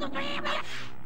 Ah!